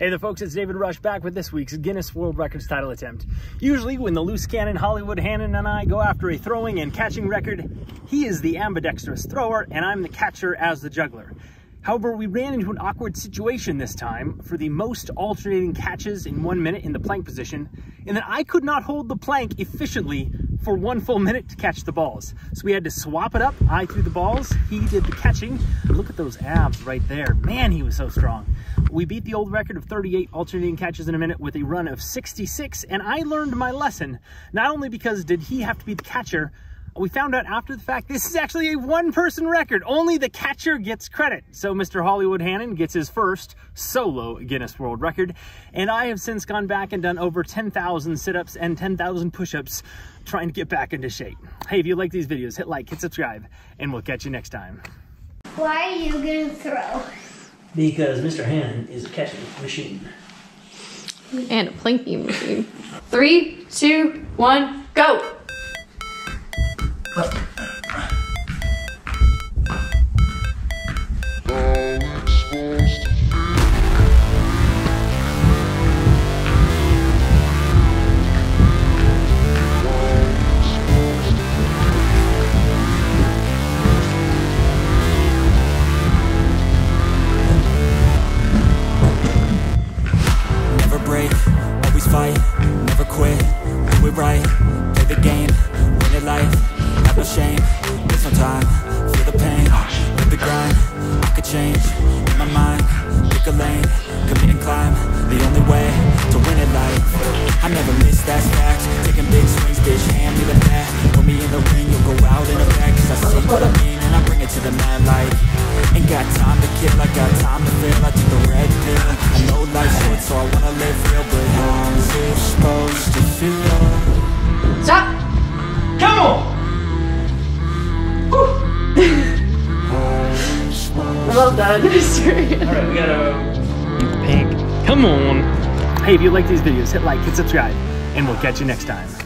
Hey there folks, it's David Rush back with this week's Guinness World Records title attempt. Usually when the loose cannon Hollywood Hannon and I go after a throwing and catching record, he is the ambidextrous thrower and I'm the catcher as the juggler. However, we ran into an awkward situation this time for the most alternating catches in one minute in the plank position, and that I could not hold the plank efficiently for one full minute to catch the balls. So we had to swap it up. I threw the balls, he did the catching. Look at those abs right there. Man, he was so strong. We beat the old record of 38 alternating catches in a minute with a run of 66, and I learned my lesson, not only because did he have to be the catcher, we found out after the fact this is actually a one-person record. Only the catcher gets credit. So Mr. Hollywood Hannon gets his first solo Guinness World Record. And I have since gone back and done over 10,000 sit-ups and 10,000 push-ups trying to get back into shape. Hey, if you like these videos, hit like, hit subscribe, and we'll catch you next time. Why are you gonna throw? Because Mr. Hannon is a catching machine. And a planking machine. Three, two, one, go! Never break, always fight, never quit, do it right, play the game, change, in my mind, pick a lane, commit and climb, the only way to win it life, I never miss, that fact, taking big swings, bitch, hand me the bat, put me in the ring, you'll go out in a bag, cause I see what I mean, and I bring it to the mad light, ain't got time to kill, I got time to feel, Well done, Mr. All right, we gotta pink. Come on. Hey, if you like these videos, hit like, hit subscribe, and we'll catch you next time.